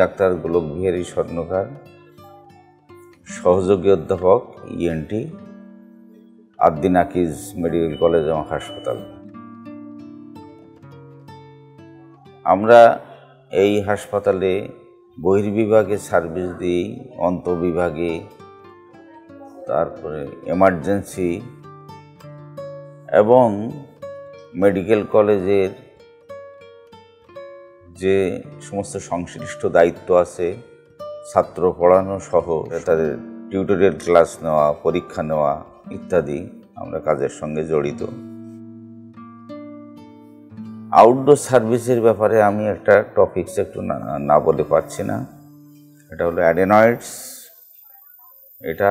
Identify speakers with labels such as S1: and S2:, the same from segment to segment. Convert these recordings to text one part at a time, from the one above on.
S1: Doctor গোলক বিহারী স্বর্ণকার, সহযোগী অধ্যাপক ENT Addin Akij medical college এবং হাসপাতাল। আমরা এই হাসপাতালে বহির্বিভাগে সার্ভিস দিই অন্তবিভাগে তারপরে এমার্জেন্সি, এবং মেডিকেল কলেজের যে সমস্ত সংশ্লিষ্ট দায়িত্ব আছে, ছাত্র পড়ানো সহ তাদের টিউটোরিয়াল ক্লাস নেওয়া, পরীক্ষা নেওয়া ইত্যাদি আমরা কাজের সঙ্গে জড়িত। আউটডোর সার্ভিসের ব্যাপারে আমি একটা টপিকস একটু না বলে পারছি না। এটা হলো অ্যাডেনয়েডস এটা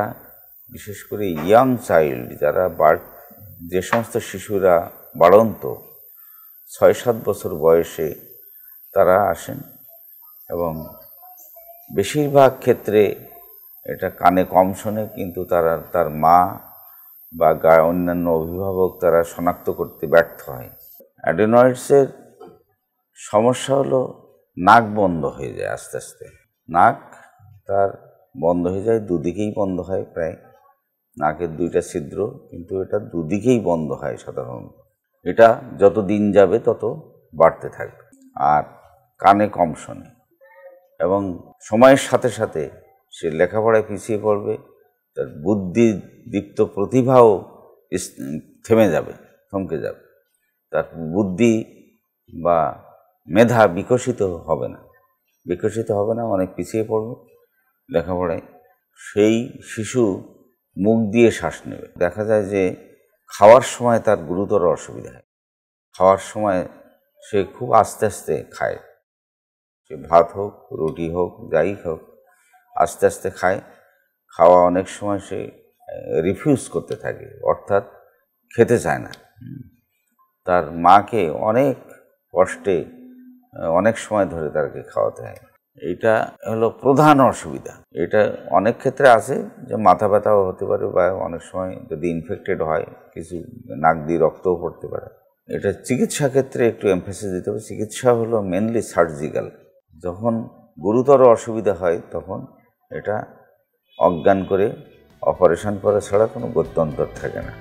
S1: বিশেষ করে ইয়াং চাইল্ড যারা বার্থ যে সমস্ত শিশুরা বাড়ন্ত, ছয় সাত বছর বয়সে তারা আসেন এবং বেশিরভাগ ক্ষেত্রে এটা কানে কম শোনে, কিন্তু তারা, তার মা বা গা, অন্যান্য অভিভাবক তারা শনাক্ত করতে ব্যর্থ হয়। অ্যাডেনয়েডসের সমস্যা হলো নাক বন্ধ হয়ে যায় আস্তে আস্তে। নাক তার বন্ধ হয়ে যায়, দুদিকেই বন্ধ হয় প্রায়। নাকের দুইটা ছিদ্র, কিন্তু এটা দুদিকেই বন্ধ হয় সাধারণত। এটা যত দিন যাবে, তত বাড়তে থাকবে। আর কানে কম শোনে। এবং সময়ের সাথে সাথে সে লেখাপড়ায় পিছিয়ে পড়বে, তার বুদ্ধি দীপ্ত প্রতিভাও থেমে যাবে, থমকে যাবে। তার বুদ্ধি বা মেধা বিকশিত হবে না। বিকশিত হবে না, অনেক পিছিয়ে পড়বে লেখাপড়ায়। সেই শিশু মুখ দিয়ে শ্বাস নেবে। দেখা যায় যে খাওয়ার সময় তার গুরুতর অসুবিধা হয়। খাওয়ার সময় সে খুব আস্তে আস্তে খায়। সে ভাত হোক, রুটি হোক, যাই হোক, আস্তে আস্তে খায়। খাওয়া অনেক সময় সে রিফিউজ করতে থাকে, অর্থাৎ খেতে চায় না। তার মাকে অনেক কষ্টে অনেক সময় ধরে তাকে খাওয়াতে হয়। এটা হলো প্রধান অসুবিধা। এটা অনেক ক্ষেত্রে আছে যে মাথা ব্যথাও হতে পারে বা অনেক সময় যদি ইনফেক্টেড হয়, কিছু নাক দিয়ে রক্তও পড়তে পারে। এটা চিকিৎসা ক্ষেত্রে একটু এমফেসিস দিতে হবে। চিকিৎসা হলো মেনলি সার্জিক্যাল যখন গুরুতর অসুবিধা হয় তখন এটা অজ্ঞান করে অপারেশন করা ছাড়া কোনো গত্যন্তর থাকে না।